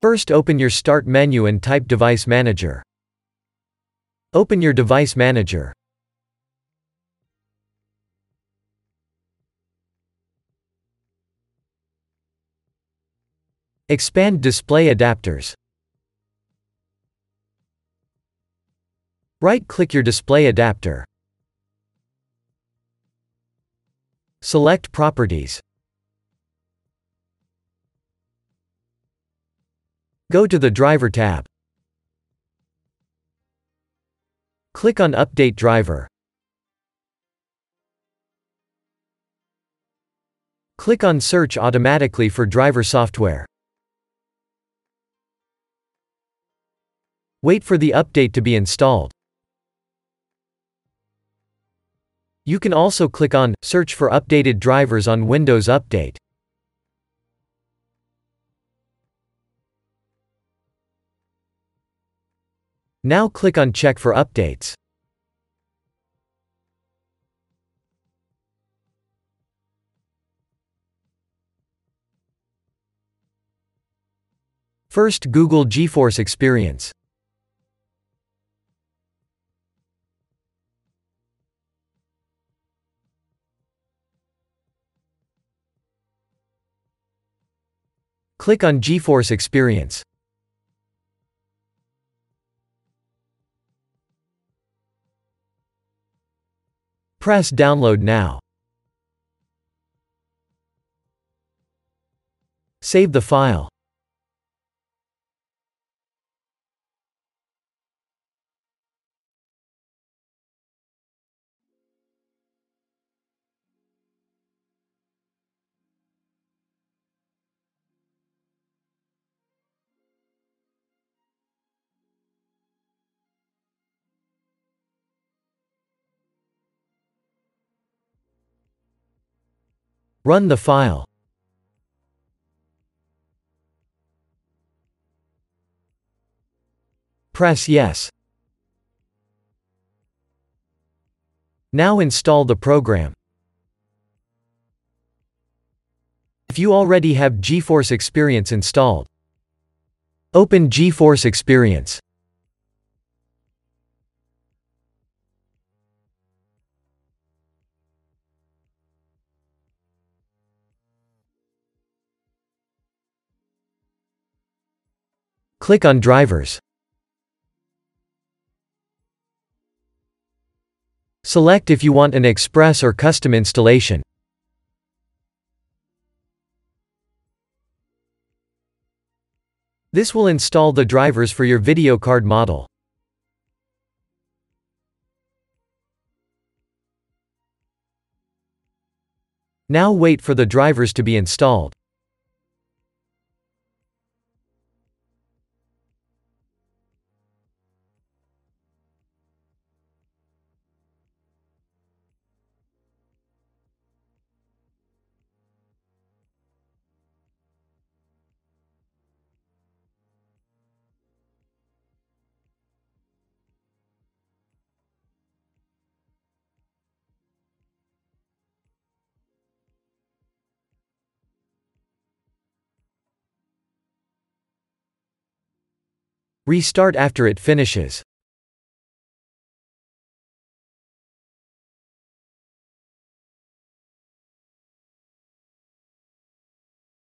First open your Start menu and type Device Manager. Open your Device Manager. Expand Display Adapters. Right-click your display adapter. Select Properties. Go to the Driver tab. Click on Update Driver. Click on Search automatically for driver software. Wait for the update to be installed. You can also click on Search for updated drivers on Windows Update. Now click on Check for updates. First Google GeForce Experience. Click on GeForce Experience. Press Download now. Save the file. Run the file. Press Yes. Now install the program. If you already have GeForce Experience installed, open GeForce Experience. Click on Drivers. Select if you want an express or custom installation. This will install the drivers for your video card model. Now wait for the drivers to be installed. Restart after it finishes.